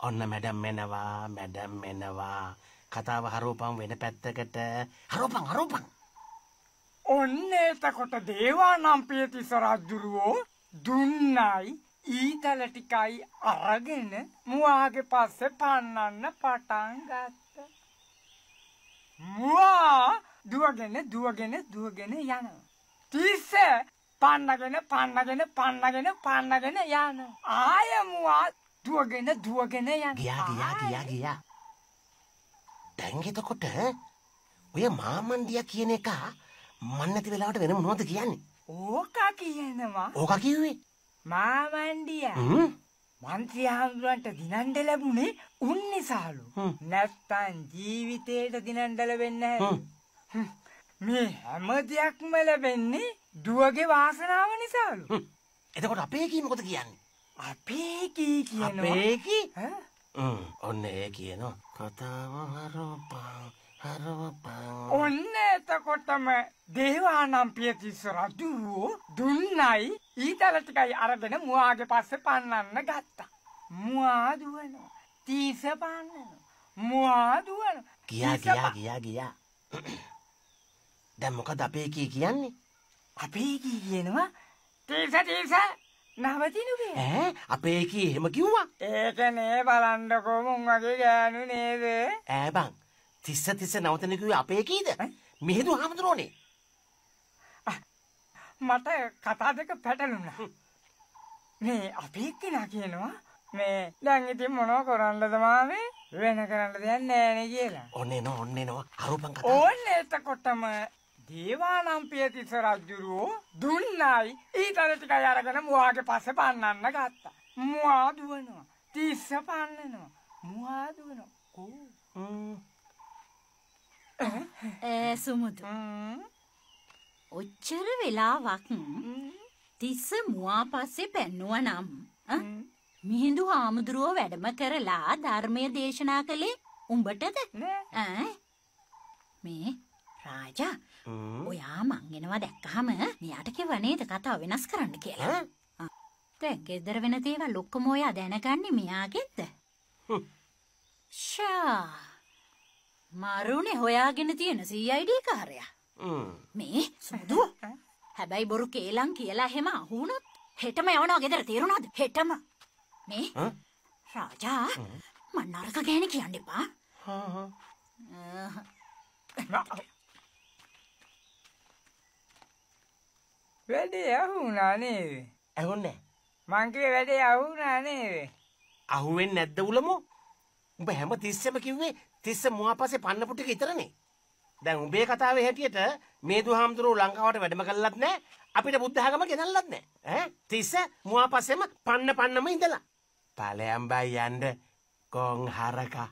ඔන්න madam මෙනවා madam මෙනවා කතාව හරෝපම් වෙන පැත්තකට හරෝපං හරෝපං ඔන්න එතකොට දේවානම් පියතිස රජ්ජුරුවෝ දුන්නයි ඊතල ටිකයි අරගෙන මුවාගේ පස්සේ පන්නන්න පටන් ගත්ත. මුවා දුවගෙන දුවගෙන දුවගෙන යනවා. තිස්ස පන්නගෙන පන්නගෙන පන්නගෙන පන්නගෙන යන. ආය මුවා දුවගෙන දුවගෙන යන. ගියා ගියා ගියා ගියා. දැන් එතකොට ඔය මාමණ්ඩිය කියන එක මන් නැති වෙලාවට වෙන මොනවද කියන්නේ? ඕකා කියනවා. ඕක කිව්වේ? මාමණ්ඩියා. හ්ම්. මන්ත්‍රී හාමුදුරන්ට දිනන්ඩ ලැබුණේ උන් නිසාලු. නැත්තන් ජීවිතයට දිනන්ඩ ලැබෙන්නේ. මේ හැම දෙයක්ම ලැබෙන්නේ දුවගේ වාසනාව නිසාලු. එතකොට අපේ කී මොකද කියන්නේ අපේ කී කියනවා. අපේ කී ඈ? හ්ම් ඔන්න ඒ කියනවා කතාව හරෝපං හරෝපං ඔන්න එතකොටම දේවානම් පියතිස්ස රජුවෝ දුන්නයි ඊතල ටිකයි අරගෙන මුවාගේ පස්සේ පන්නන්න ගත්තා. මුවා දුවනවා. තීස පන්නනවා. මුවා දුවනවා. ගියා ගියා ගියා ගියා දැන් මොකද අපේ කී කියන්නේ අපේ කී කියනවා තීස තීස නවතිනුගේ. ඈ අපේ කී එහෙම කිව්වා ඒක නේ බලන්ඩකෝ මුන් වගේ ගෑනු නේද? ඈ බං තිස්ස තිස්ස නවතන කිව්වේ අපේ කීද මිහිඳු හාමුදුරුවනේ මට කතා දෙක පැටලුණා. මේ අපේ කෙනා කියනවා මේ දැන් ඉතින් මොනව කරන්නද මාමේ? වෙන කරන්න දෙයක් නෑනේ කියලා. ඔන්න එනවා ඔන්න එනවා හරෝපං කතාව ඕන්න එතකොටම දේවානම් පියතිස්ස රජුරෝ දුන්නයි ඊතල ටිකයි අරගෙන මුවාගේ පස්සේ පන්නන්න ගත්තා. මුවා දුවනවා. තිස්ස පන්නනවා. මුවා දුවනවා. කෝ. ඈ සුමුදු. ඔච්චර වෙලාවක්. තිස්ස මුවා පස්සේ පැන්නුව නම්. මිහිඳු හාමුදුරුවෝ වැඩම කරලා ධර්මය දේශනා කළේ උඹටද? මේ රාජා. ඔයා මං එනවා දැක්කහම මෙයාට කිව්ව නේද කතාව වෙනස් කරන්න කියලා? දැන් ගෙදර වෙන දේවල් ඔක්කොම ඔයා දැනගන්නේ මෙයාගෙන්ද හ්ම්. ෂා මරුනේ හොයාගෙන තියෙන CID කාරයා හ්ම්. මේ සුදු හැබැයි බොරු කේලම් කියලා එහෙම අහුනොත් හෙටම යවනවා ගෙදර තේරුණාද හෙටම මේ? රාජා මන් නරක ගෑණි කියන්න එපා හා හා. වැඩේ අහුණා නේද? ඇහුන්නේ මංගේ වැඩේ අහුණා නේද? අහුවෙන් නැද්ද උලමෝ? උඹ හැම තිස්සෙම කිව්වේ තිස්ස මුවාපසේ පන්නපු ටික විතරනේ දැන් උඹේ කතාවේ හැටියට මේ දුහාමුදුරුවෝ ලංකාවට වැඩම කළලත් නැහැ අපිට බුද්ධ ආගම ගෙනල්ලත් නැහැ. ඈ? තිස්ස මුවාපසෙම පන්න පන්නම ඉඳලා. ඵලයන් බයි යන්න කොන් හරකා